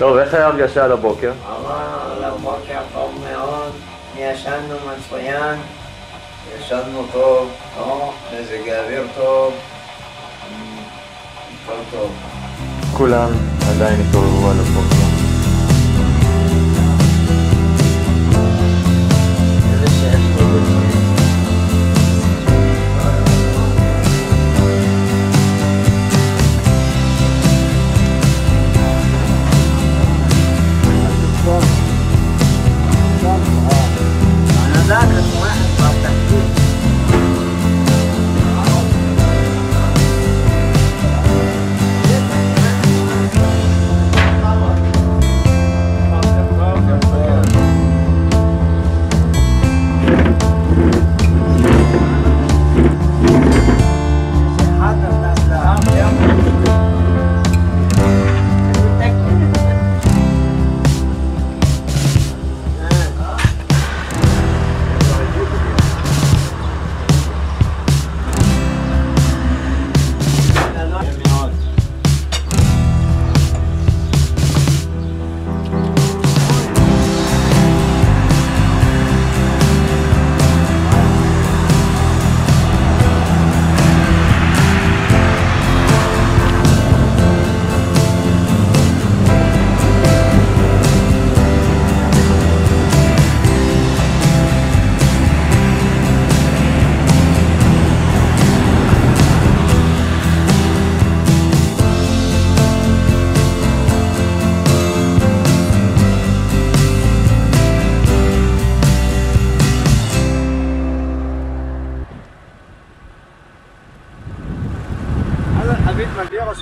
טוב, איך היה הרגשה על הבוקר? אבל הבוקר טוב מאוד, ישנו מצוין, ישנו טוב, טוב, מזג האוויר טוב, הכל טוב. כולם עדיין התעוררו על הבוקר.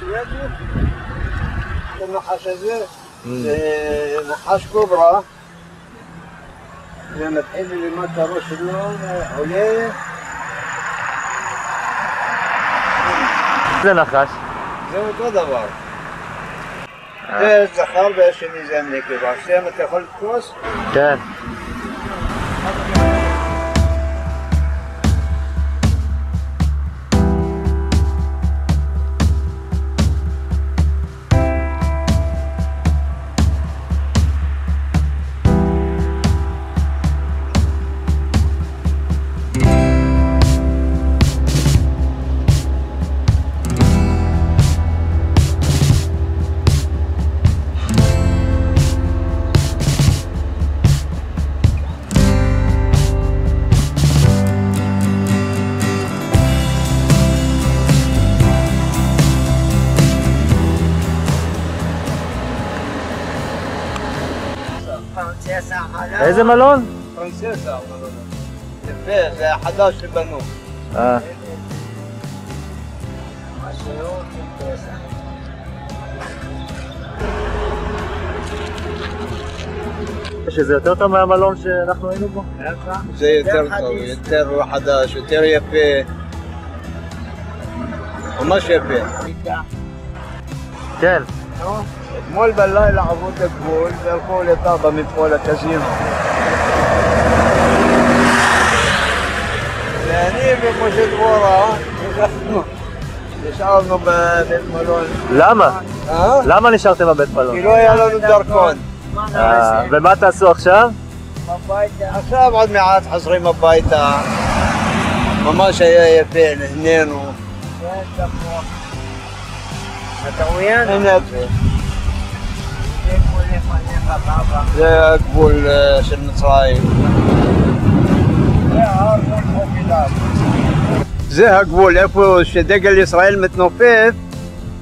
الاسيادي النحاش هذا. نحاش إيه، كبرى لما تحل اللي ما تروش اللون عليه لا نخاش زود ودبر الزخار آه. إيه، باش اللي زمنك يبقى سامة تاخذ كوس تمام. יכול לתפוס? כן. פרנססה חלב. איזה מלון? פרנססה. יפה, זה החדש שבנו. אה, שזה יותר טוב מהמלון שאנחנו היינו בו? זה יותר טוב, יותר חדש, יותר יפה. ממש יפה. כן. אתמול בלילה עברו את הגבול והלכו לטאבה מפה לקזינו. ואני ומשה דבורה נשארנו- בבית מלון. למה? אה? למה נשארתם בבית מלון? כי לא היה לנו דרכון. אה, ומה תעשו עכשיו? עכשיו עוד מעט חוזרים הביתה. ממש היה יפה, נהנינו. אתה עוין? שדגל ישראל מתנופף,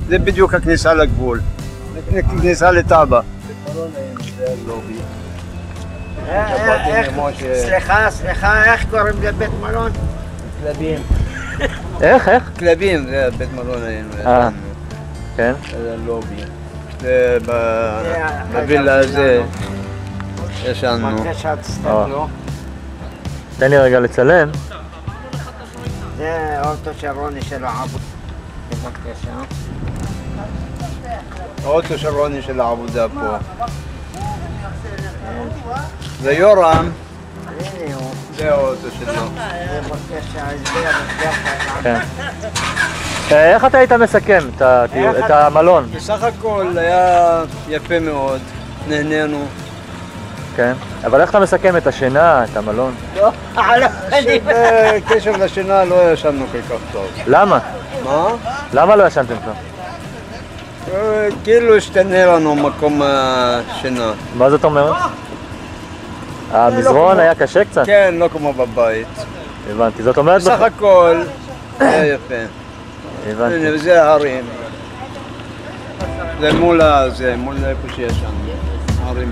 זה בדיוק הכניסה לגבול. זה כניסה לטאבה. זה לובי. אה, שפטים איך- למשה. סליחה, סליחה, איך קוראים לבית מלון? כלבים. איך, איך? כלבים, זה בית מלון היינו. אה. ישנו. כן. זה לובי. זה זה בווילה החדר הזה. ישנו. תסתכלו. תן לי רגע לצלם. זה אוטו של רוני של העבוד. בבקשה. האוטו של רוני של העבודה פה. זה יורם. זה האוטו שלו. בבקשה, הסבר, הסבר. כן. אה, איך אתה היית מסכם את המלון? בסך הכל היה יפה מאוד, נהנינו. כן. אבל איך אתה מסכם את השינה, את המלון? לא, הפנים. בקשר לשינה לא ישנו כל כך טוב. למה? מה? למה לא ישנתם שם? אה, כאילו השתנה לנו מקום השינה. מה זאת אומרת? המזרון כמו- היה קשה קצת? כן, לא כמו בבית. הבנתי. זאת אומרת... בסך הכל היה יפה. زي هاري زي مولا زي كل شيء عشان هاري